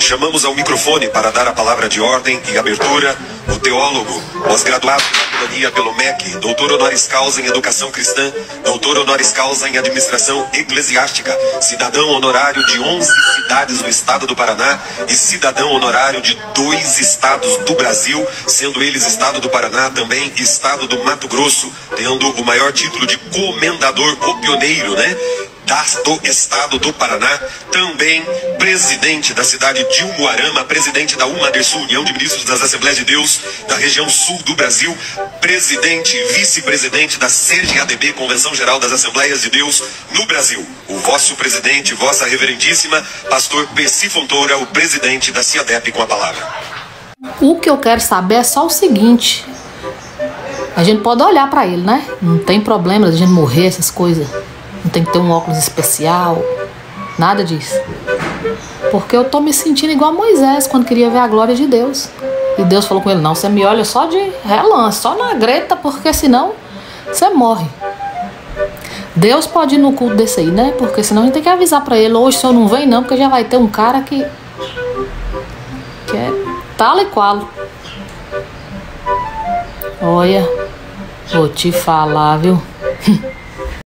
chamamos ao microfone para dar a palavra de ordem e abertura o teólogo, pós-graduado em cidadania pelo MEC, doutor honoris causa em educação cristã, doutor honoris causa em administração eclesiástica, cidadão honorário de 11 cidades do estado do Paraná e cidadão honorário de dois estados do Brasil, sendo eles estado do Paraná também estado do Mato Grosso, tendo o maior título de comendador, o pioneiro, né? Do estado do Paraná, também presidente da cidade de Umuarama, presidente da UMADERSU, União de Ministros das Assembleias de Deus da região sul do Brasil, presidente e vice-presidente da CGADB, Convenção Geral das Assembleias de Deus no Brasil. O vosso presidente, vossa reverendíssima, pastor Percy Fontoura, o presidente da CIADEP, com a palavra. O que eu quero saber é só o seguinte. A gente pode olhar para ele, né? Não tem problema a gente morrer, essas coisas. Não tem que ter um óculos especial, nada disso. Porque eu tô me sentindo igual a Moisés quando queria ver a glória de Deus. E Deus falou com ele: Não, você me olha só de relance, só na greta, porque senão você morre. Deus pode ir no culto desse aí, né? Porque senão a gente tem que avisar para ele: Hoje o senhor não vem, não, porque já vai ter um cara que. que é tal e qual. Olha, vou te falar, viu?